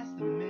past the minute.